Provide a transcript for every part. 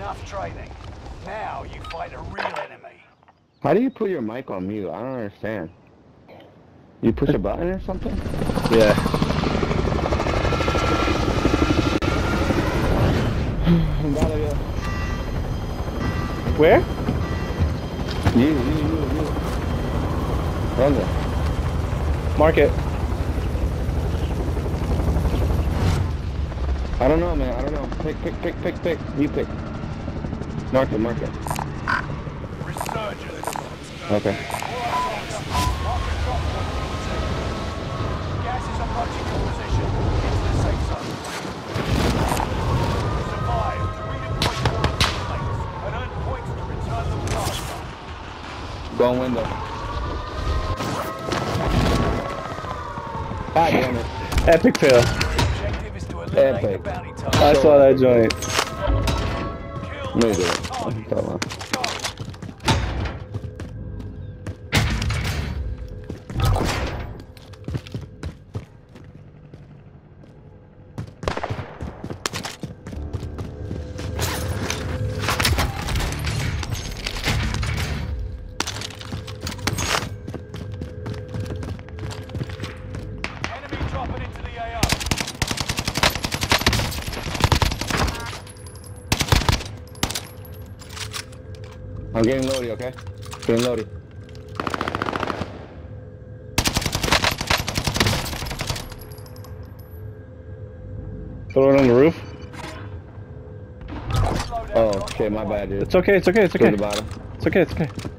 Enough training. Now you fight a real enemy. How do you put your mic on mute? I don't understand. You push a button or something? Yeah. I'm about to go. Where? You, you, you, you. ¿Dónde? Mark it. I don't know, man. I don't know. Pick, pick, pick, pick, pick. You pick. Mark it, mark it. Resurgence. Okay. Gas is approaching your position. Get the safe zone. Survive to redeploy your teammates and earn points to return them faster. Go on window. God damn it. Epic fail. Objective is to eliminate the Epic. I saw that joint. Kill Let me do the Come on. Enemy dropping into the AO. I'm getting loaded, okay? Getting loaded. Throw it on the roof. Oh, shit, my bad, dude. It's okay, it's okay, it's okay. It's okay, it's okay.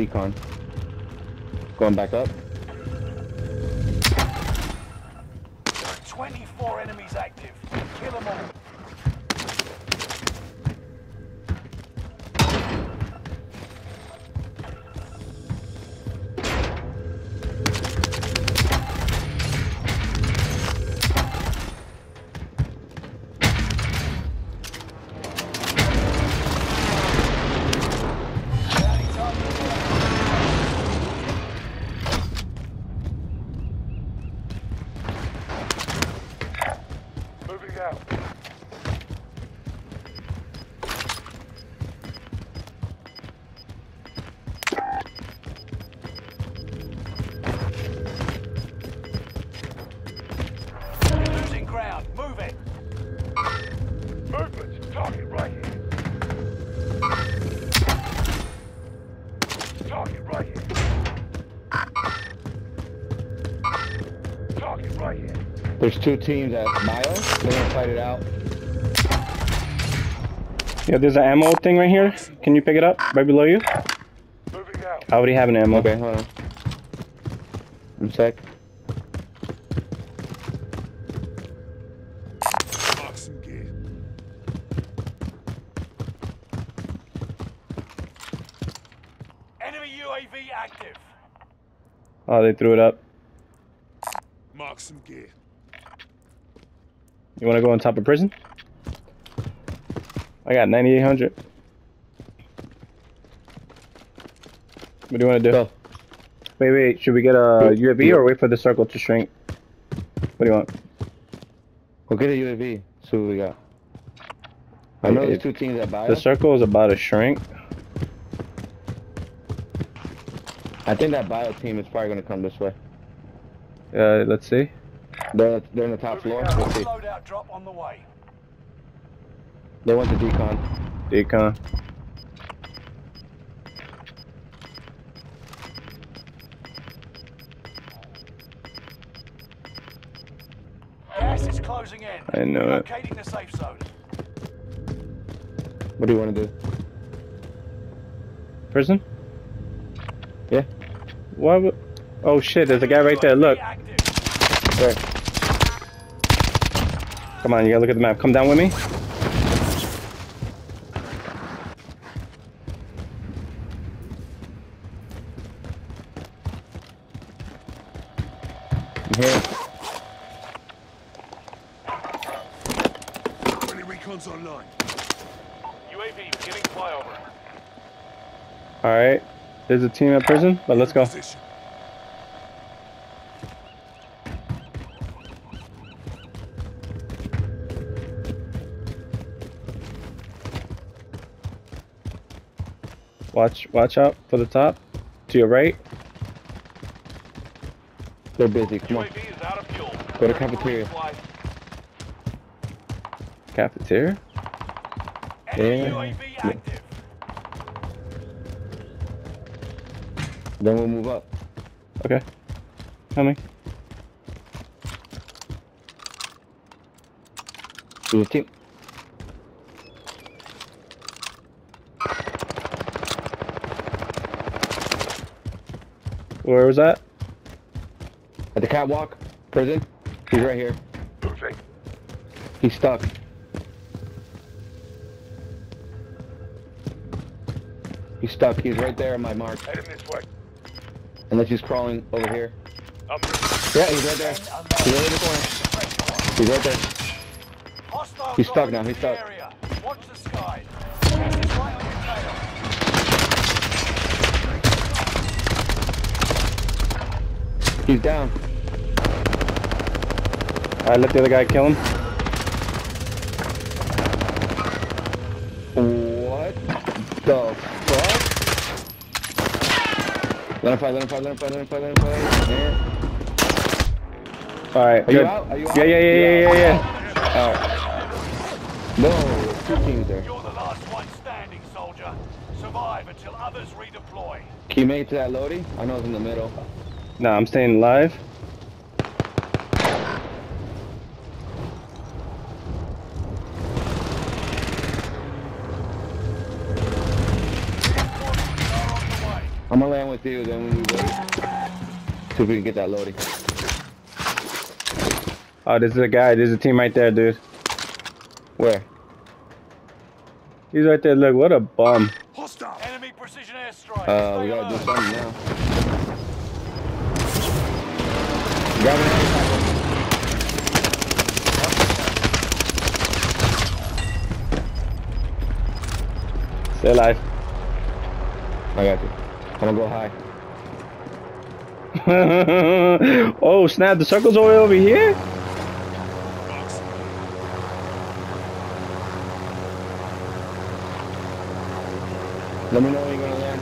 Decon. Going back up. There are 24 enemies active. Kill them all. Out. Losing ground. Move it. Movement. Target right here. Target right here. Target right here. There's two teams at bio. They're gonna fight it out. Yeah, there's an ammo thing right here. Can you pick it up right below you? Moving out. I already have an ammo. Okay, hold on. One sec. Enemy UAV active. Oh, they threw it up. Mark some gear. You want to go on top of prison? I got 9800. What do you want to do? Go. Wait, wait. Should we get a UAV or wait for the circle to shrink? What do you want? We'll get a UAV. See what we got. I know there's two teams at bio. The circle is about to shrink. I think that bio team is probably gonna come this way. Uh, let's see. They're they're in the top floor. Moving out. Let's see. Loadout drop on the way. They went to decon. Decon. Gas is closing in. I know it. Locating the safe zone. What do you want to do? Prison? Yeah. Why would... Oh shit, there's a guy right there. Look. Where? Come on, you gotta look at the map. Come down with me. I'm here. Friendly recon's online. UAV beginning flyover. Alright. There's a team at prison, but let's go. Watch, watch out for the top. To your right. They're busy. Come on. Is out of fuel. Go to cafeteria. Cafeteria. Enemy Yeah. Then we'll move up. Okay. Coming. There's a team. Where was that? At the catwalk. Prison. He's right here. Perfect. He's stuck. He's stuck. He's right there on my mark. Heading this way. Unless he's crawling over here. Um, Yeah, he's right there. He's right in the corner. He's right there. He's stuck now, he's the stuck. He's down. Alright, let the other guy kill him. What the fuck? Let him fight, let him fight, let him fight, let him fight, let him fight. Yeah. Alright, Are you good. out? Are you out? Yeah, yeah, yeah, yeah, You're yeah, yeah. Alright. No, there's two teams there. You're the last one standing, soldier. Survive until others redeploy. Can you make it to that loading? I know it's in the middle. Nah, I'm staying alive. I'm gonna land with you, then we move over. See if we can get that loading. Oh, there's a guy. There's a team right there, dude. Where? He's right there. Look, what a bum. Hostile. Enemy precision airstrike. Uh, we gotta do something now. Grab an helicopter. Stay alive. I got you. I'm gonna go high. oh, snap. The circle's all the way over here? Let me know when you're gonna land.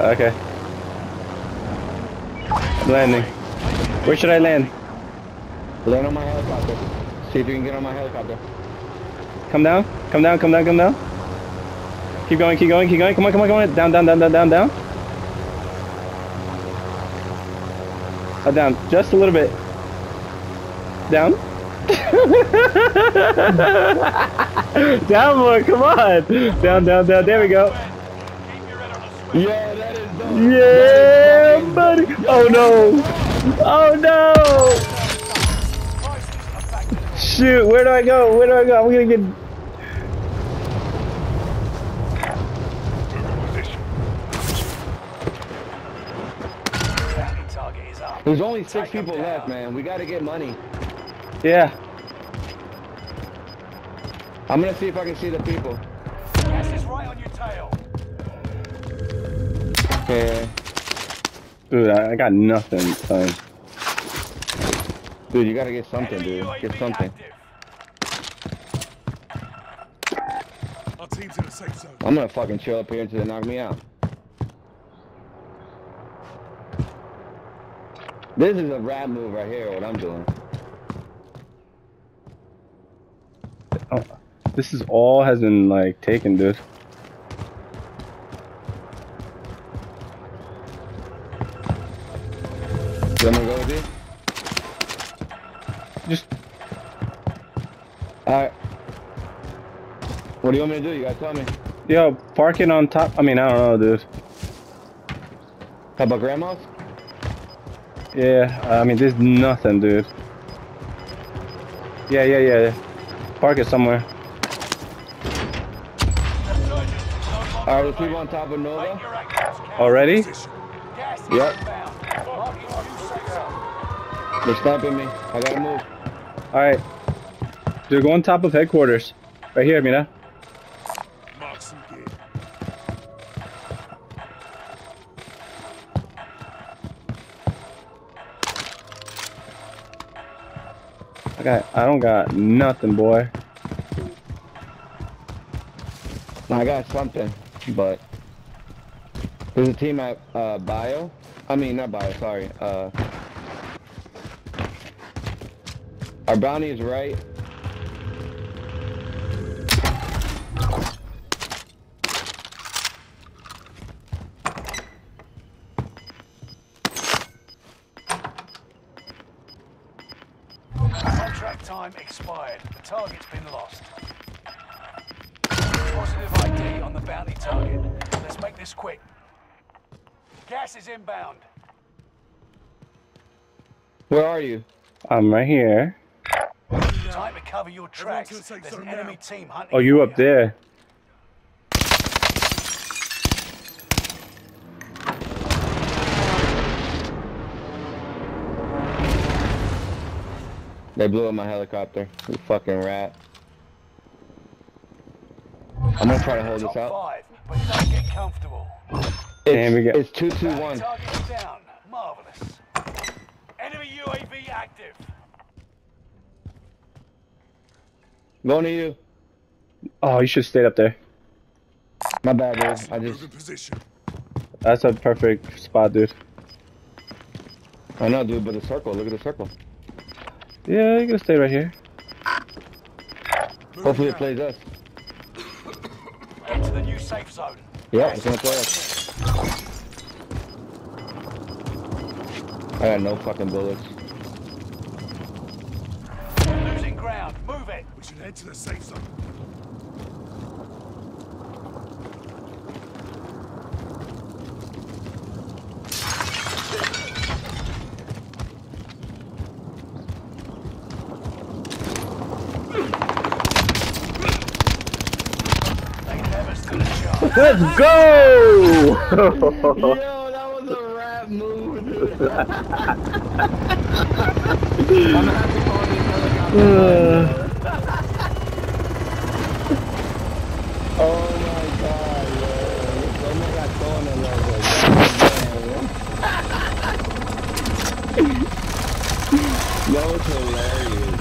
Okay. Landing. Where should I land? Land on my helicopter. See if you can get on my helicopter. Come down. Come down. Come down. Come down. Keep going. Keep going. Keep going. Come on. Come on. Come on. Down. Down. Down. Down. Down. Down. Uh, down. Just a little bit. Down. down more. Come on. Down. Down. Down. There we go. Keep your head on a swivel. Yeah, that is. Yeah, buddy. Oh no. Oh no. Prices are back to normal. Shoot. Where do I go? Where do I go? I'm gonna get. Moving position. Bounty target is up. There's only six people left, man. We gotta get money. Yeah. I'm gonna see if I can see the people. Gas is right on your tail. Okay. Dude, I, I got nothing. Son. Dude, you gotta get something, dude. Get something. active. Our team's in a safe zone. I'm gonna fucking chill up here until they knock me out. This is a rap move right here, what I'm doing. Oh, this is all has been like taken, dude. Do you want me to do? You gotta tell me. yo, park it on top. I mean, I don't know, dude. How about grandma's? Yeah, I mean, there's nothing, dude. Yeah, yeah, yeah. Park it somewhere. Alright, there's people on top of Nova. Make your actions count. Already? Position. Gas is Yep. inbound. Marking your new safe zone. They're sniping me. I gotta move. All right. Dude, go on top of headquarters. Right here, mira. I got. I don't got nothing, boy. I got something, but there's a team at uh, Bio. I mean, not Bio. Sorry. Uh, our bounty is right. Contract time expired. The target's been lost. Positive ID on the bounty target. Let's make this quick. Gas is inbound. Where are you? I'm right here. Time to cover your tracks. to the safe There's an enemy team hunting. Oh, you up there? They blew up my helicopter. You fucking rat. I'm gonna try to hold this out. five, but don't get comfortable. Damn, we got- It's two two Bounty one. target down. Marvelous. Enemy UAV active. Going to you. Oh, you should have stayed up there. My bad, dude. I Move just. position. That's a perfect spot, dude. I know, dude. But the circle. Look at the circle. Yeah, you can stay right here. Hopefully it plays us. Get the new safe zone. Yeah, it's gonna play us. I got no fucking bullets. Losing ground. Move it. We should head to the safe zone. Let's go! Yo, that was a rap move, dude. I'm gonna have to call this helicopter. Oh my god, yo. My god, throwing it. That was hilarious.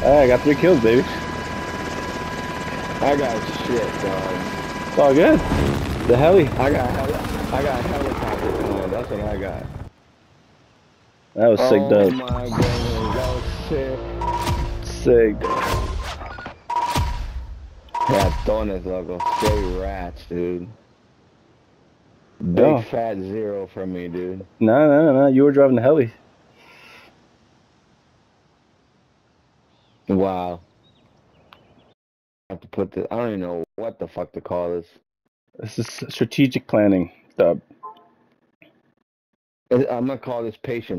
Hey, I got three kills, baby. I got shit, dog. It's all good. The heli. I got heli- I got a helicopter going. That's what I got. That was sick, oh dub. my goodness, that was sick. Sick. dub. Yeah, throwing this logo. Straight rats, dude. Big fat zero from me, dude. No, no, no. You were driving the heli. Wow. Have to put this. I don't even know what the fuck to call this. This is strategic planning, dub. Uh, I'm gonna call this patience.